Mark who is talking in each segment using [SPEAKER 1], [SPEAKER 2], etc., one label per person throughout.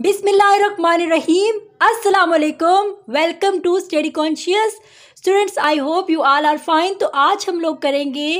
[SPEAKER 1] बिस्मिल्लाहमान रहीम अस्सलाम वालेकुम welcome to study conscious. Students I hope you all are fine. तो आज हम लोग करेंगे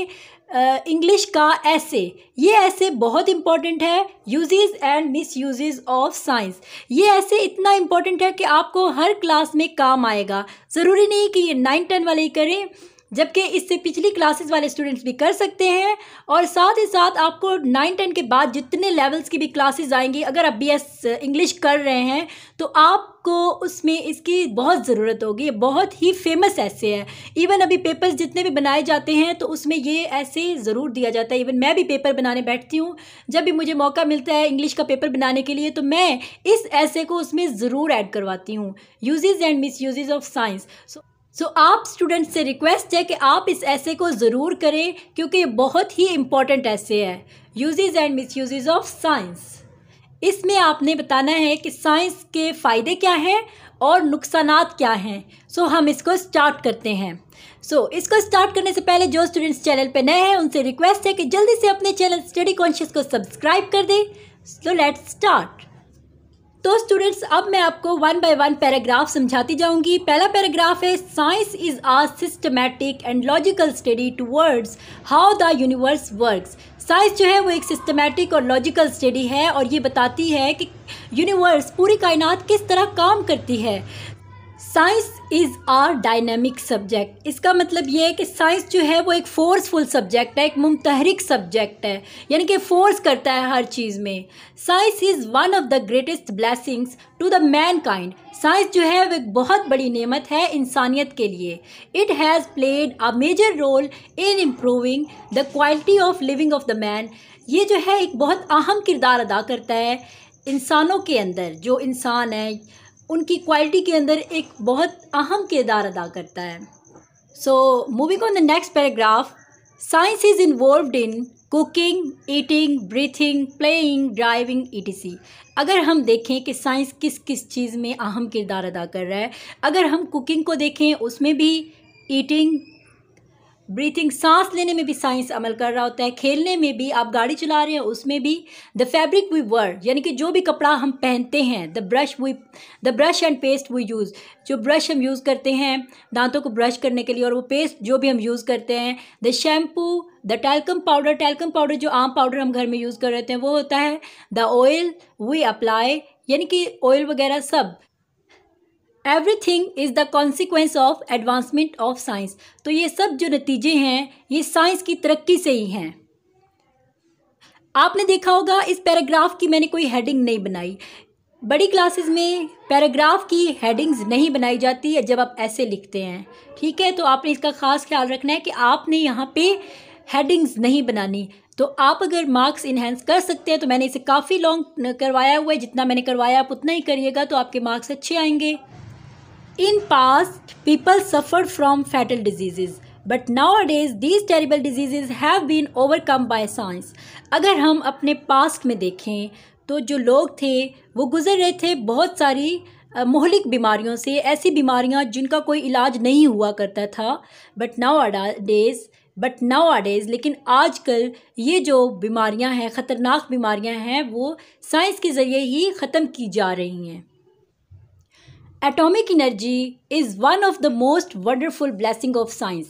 [SPEAKER 1] इंग्लिश uh, का ऐसे। ये ऐसे बहुत इंपॉर्टेंट है uses and misuses of science ये ऐसे इतना इंपॉर्टेंट है कि आपको हर क्लास में काम आएगा। ज़रूरी नहीं कि ये नाइन टेन वाले ही करें। जबकि इससे पिछली क्लासेस वाले स्टूडेंट्स भी कर सकते हैं और साथ ही साथ आपको नाइन टेन के बाद जितने लेवल्स की भी क्लासेस आएँगी, अगर आप बी एस इंग्लिश कर रहे हैं तो आपको उसमें इसकी बहुत ज़रूरत होगी। बहुत ही फ़ेमस ऐसे है। इवन अभी पेपर्स जितने भी बनाए जाते हैं तो उसमें ये ऐसे ज़रूर दिया जाता है। इवन मैं भी पेपर बनाने बैठती हूँ। जब भी मुझे मौका मिलता है इंग्लिश का पेपर बनाने के लिए तो मैं इस ऐसे को उसमें ज़रूर ऐड करवाती हूँ। Uses and misuses of science so so so, आप स्टूडेंट से रिक्वेस्ट है कि आप इस ऐसे को ज़रूर करें क्योंकि ये बहुत ही इंपॉर्टेंट ऐसे है। Uses and misuses of science इसमें आपने बताना है कि साइंस के फ़ायदे क्या हैं और नुकसान क्या हैं। सो so, हम इसको स्टार्ट करते हैं। सो so, इसको स्टार्ट करने से पहले जो स्टूडेंट्स चैनल पे नए हैं उनसे रिक्वेस्ट है कि जल्दी से अपने चैनल स्टडी कॉन्शियस को सब्सक्राइब कर दें। सो लेट्स स्टार्ट तो स्टूडेंट्स अब मैं आपको वन बाय वन पैराग्राफ समझाती जाऊँगी। पहला पैराग्राफ है science is a systematic and logical study towards how the universe works science जो है, वो एक सिस्टमैटिक और लॉजिकल स्टडी है और ये बताती है कि यूनिवर्स पूरी कायनात किस तरह काम करती है। Science is a dynamic subject इसका मतलब ये है कि साइंस जो है वो एक फोर्सफुल सब्जेक्ट है, एक मुमतहरिक सब्जेक्ट है, यानी कि फोर्स करता है हर चीज़ में। Science is one of the greatest blessings to the mankind science जो है वो एक बहुत बड़ी नेमत है इंसानियत के लिए। It has played a major role in improving the quality of living of the man ये जो है एक बहुत अहम किरदार अदा करता है इंसानों के अंदर, जो इंसान है उनकी क्वालिटी के अंदर एक बहुत अहम किरदार अदा करता है। So moving on the next paragraph science is involve in cooking eating breathing playing driving ई अगर हम देखें कि साइंस किस किस चीज़ में अहम किरदार अदा कर रहा है, अगर हम कुकिंग को देखें, उसमें भी ईटिंग ब्रीथिंग सांस लेने में भी साइंस अमल कर रहा होता है, खेलने में भी, आप गाड़ी चला रहे हैं, उसमें भी द फैब्रिक वी वर्ड यानी कि जो भी कपड़ा हम पहनते हैं the brush we the brush and paste we use जो ब्रश हम यूज़ करते हैं, दांतों को ब्रश करने के लिए, और वो पेस्ट जो भी हम यूज़ करते हैं the shampoo the talcum powder talcum powder जो आम पाउडर हम घर में यूज़ कर रहे हैं, वो होता है द ऑयल वी अप्लाई यानी कि ऑयल वगैरह सब everything is the consequence of advancement of science तो ये सब जो नतीजे हैं, ये साइंस की तरक्की से ही हैं। आपने देखा होगा, इस पैराग्राफ की मैंने कोई हेडिंग नहीं बनाई। बड़ी क्लासेस में पैराग्राफ की हेडिंग्स नहीं बनाई जाती है जब आप ऐसे लिखते हैं। ठीक है तो आपने इसका ख़ास ख्याल रखना है कि आपने यहाँ पे हेडिंग्स नहीं बनानी। तो आप अगर मार्क्स इन्हेंस कर सकते हैं तो मैंने इसे काफ़ी लॉन्ग करवाया हुआ है। जितना मैंने करवाया, आप उतना ही करिएगा तो आपके मार्क्स अच्छे आएँगे। In past, people suffered from fatal diseases. But nowadays, these terrible diseases have been overcome by science. अगर हम अपने पास्ट में देखें तो जो लोग थे वो गुजर रहे थे बहुत सारी मोहलिक बीमारियों से ऐसी बीमारियाँ जिनका कोई इलाज नहीं हुआ करता था but nowadays but nowadays लेकिन आजकल ये जो बीमारियाँ हैं ख़तरनाक बीमारियाँ हैं वो साइंस के ज़रिए ही ख़त्म की जा रही हैं atomic energy is one of the most wonderful blessing of science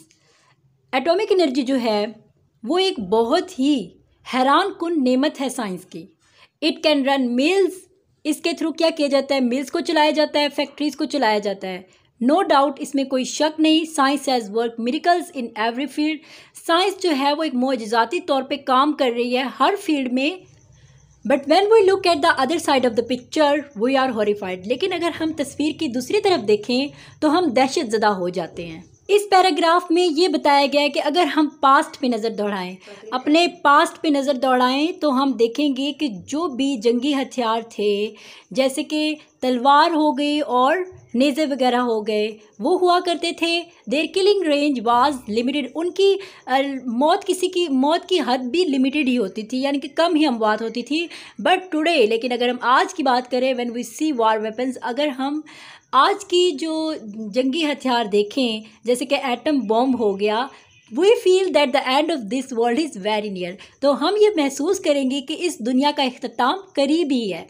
[SPEAKER 1] atomic energy जो है, वो एक बहुत ही हैरान कन नेमत है साइंस की। इट कैन रन मिल्स इसके थ्रू क्या किया जाता है? मिल्स को चलाया जाता है फैक्ट्रीज को चलाया जाता है। नो no डाउट इसमें कोई शक नहीं science has work miracles in every field science जो है, वो एक मोजाती तौर पे काम कर रही है, हर फ़ील्ड में but when we look at the other side of the picture we are horrified लेकिन अगर हम तस्वीर की दूसरी तरफ़ देखें तो हम दहशत ज़दा हो जाते हैं। इस पैराग्राफ में ये बताया गया है कि अगर हम पास्ट पे नज़र दौड़ाएँ, अपने पास्ट पे नज़र दौड़ाएँ तो हम देखेंगे कि जो भी जंगी हथियार थे, जैसे कि तलवार हो गई और नेज़े वगैरह हो गए। वो हुआ करते थे their killing range was limited. उनकी मौत किसी की, मौत की हद भी लिमिटेड ही होती थी, यानी कि कम ही अमवात होती थी। बट टुडे, लेकिन अगर हम आज की बात करें when we see war weapons अगर हम आज की जो जंगी हथियार देखें, जैसे कि एटम बॉम्ब हो गया we feel that the end of this world is very near तो हम ये महसूस करेंगे कि इस दुनिया का अख्ताम करीब ही है।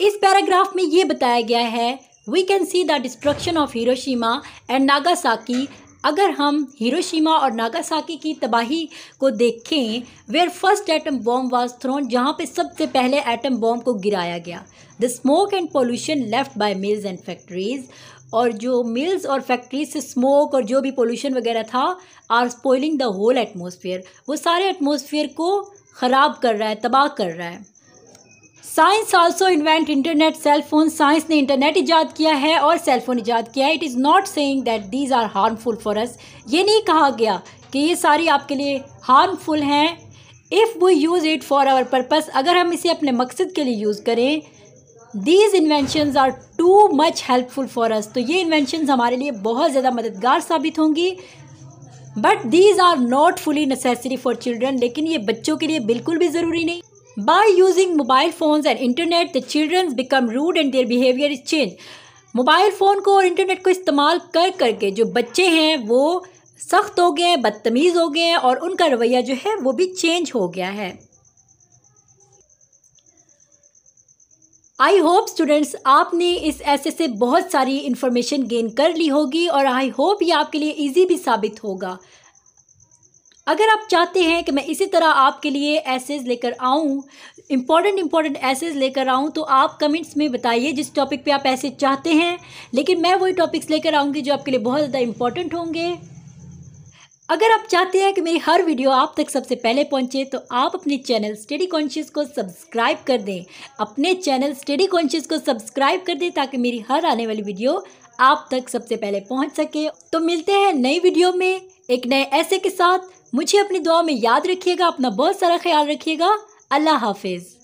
[SPEAKER 1] इस पैराग्राफ में ये बताया गया है we can see the destruction of Hiroshima and Nagasaki अगर हम हिरोशिमा और नागासाकी की तबाही को देखें where first atom bomb was thrown जहाँ पे सबसे पहले एटम बॉम्ब को गिराया गया। The smoke and pollution left by mills and factories और जो मिल्स और फैक्ट्रीज से स्मोक और जो भी पोल्यूशन वगैरह था are spoiling the whole atmosphere वो सारे एटमोसफियर को ख़राब कर रहा है, तबाह कर रहा है। Science also invent internet cell phone science ने इंटरनेट ईजाद किया है और सेल फ़ोन ईजाद किया है. It is not saying that these are harmful for us ये नहीं कहा गया कि ये सारी आपके लिए हार्मफुल हैं. If we use it for our purpose अगर हम इसे अपने मकसद के लिए यूज़ करें these invention are too much helpful for us तो ये इन्वेंशन हमारे लिए बहुत ज़्यादा मददगार साबित होंगी. But these are not fully necessary for children लेकिन ये बच्चों के लिए बिल्कुल भी ज़रूरी नहीं. By using mobile phones and internet, the children become rude and their behavior is changed. Mobile phone को और इंटरनेट को इस्तेमाल कर करके जो बच्चे हैं वो सख्त हो गए हैं बदतमीज़ हो गए हैं और उनका रवैया जो है वो भी चेंज हो गया है आई होप स्टूडेंट्स आपने इस ऐसे से बहुत सारी इन्फॉर्मेशन गेन कर ली होगी और आई होप ये आपके लिए इजी भी साबित होगा अगर आप चाहते हैं कि मैं इसी तरह आपके लिए एसेज लेकर आऊँ इंपॉर्टेंट इंपॉर्टेंट एसेज लेकर आऊँ तो आप कमेंट्स में बताइए जिस टॉपिक पे आप ऐसे चाहते हैं। लेकिन मैं वही टॉपिक्स लेकर आऊँगी जो आपके लिए बहुत ज़्यादा इंपॉर्टेंट होंगे। अगर आप चाहते हैं कि मेरी हर वीडियो आप तक सबसे पहले पहुँचे तो आप अपने चैनल स्टडी कॉन्शियस को सब्सक्राइब कर दें। अपने चैनल स्टडी कॉन्शियस को सब्सक्राइब कर दें ताकि मेरी हर आने वाली वीडियो आप तक सबसे पहले पहुँच सके। तो मिलते हैं नई वीडियो में एक नए ऐसे के साथ। मुझे अपनी दुआ में याद रखिएगा अपना बहुत सारा ख्याल रखिएगा। अल्लाह हाफिज़।